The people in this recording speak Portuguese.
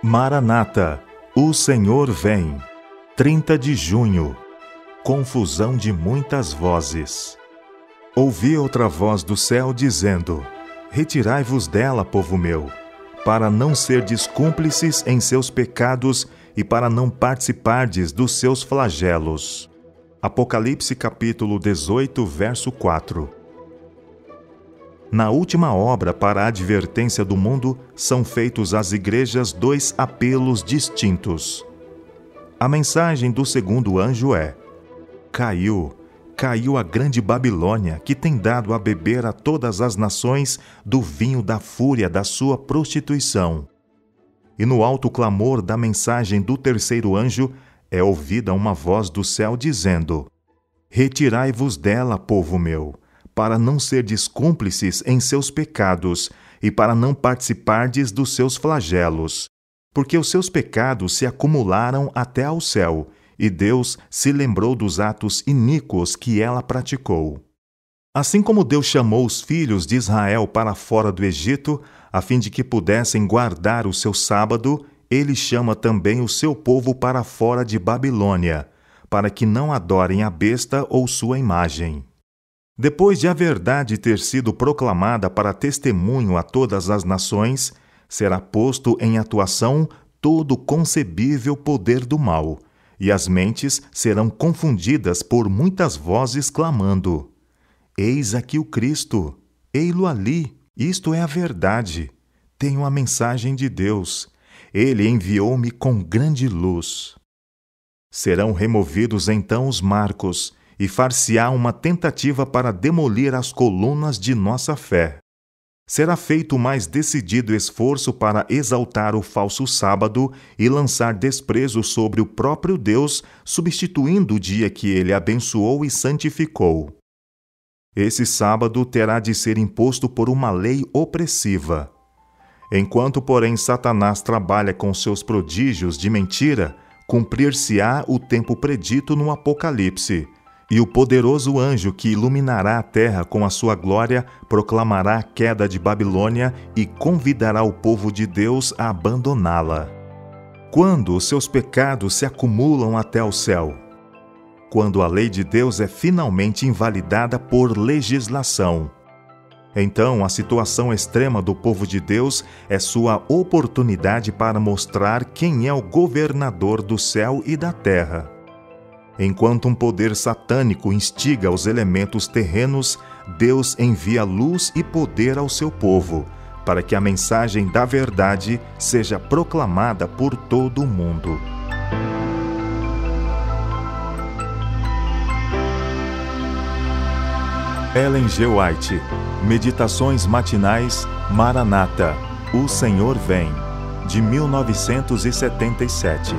Maranata, o Senhor vem. 30 de junho. Confusão de muitas vozes. Ouvi outra voz do céu dizendo: Retirai-vos dela, povo meu, para não serdes cúmplices em seus pecados e para não participardes dos seus flagelos. Apocalipse capítulo 18, verso 4. Na última obra para a advertência do mundo, são feitos às igrejas dois apelos distintos. A mensagem do segundo anjo é: Caiu, caiu a grande Babilônia, que tem dado a beber a todas as nações do vinho da fúria da sua prostituição. E no alto clamor da mensagem do terceiro anjo, é ouvida uma voz do céu dizendo: Retirai-vos dela, povo meu para não serdes cúmplices em seus pecados e para não participardes dos seus flagelos, porque os seus pecados se acumularam até ao céu, e Deus se lembrou dos atos iníquos que ela praticou. Assim como Deus chamou os filhos de Israel para fora do Egito, a fim de que pudessem guardar o seu sábado, ele chama também o seu povo para fora de Babilônia, para que não adorem a besta ou sua imagem. Depois de a verdade ter sido proclamada para testemunho a todas as nações, será posto em atuação todo concebível poder do mal, e as mentes serão confundidas por muitas vozes clamando: Eis aqui o Cristo, ei-lo ali, isto é a verdade. Tenho a mensagem de Deus. Ele enviou-me com grande luz. Serão removidos então os marcos, e far-se-á uma tentativa para demolir as colunas de nossa fé. Será feito mais decidido esforço para exaltar o falso sábado e lançar desprezo sobre o próprio Deus, substituindo o dia que ele abençoou e santificou. Esse sábado terá de ser imposto por uma lei opressiva. Enquanto, porém, Satanás trabalha com seus prodígios de mentira, cumprir-se-á o tempo predito no Apocalipse e o poderoso anjo que iluminará a terra com a sua glória proclamará a queda de Babilônia e convidará o povo de Deus a abandoná-la. Quando os seus pecados se acumulam até o céu, quando a lei de Deus é finalmente invalidada por legislação, então a situação extrema do povo de Deus é sua oportunidade para mostrar quem é o governador do céu e da terra. Enquanto um poder satânico instiga os elementos terrenos, Deus envia luz e poder ao seu povo, para que a mensagem da verdade seja proclamada por todo o mundo. Ellen G. White Meditações Matinais Maranata O Senhor Vem, de 1977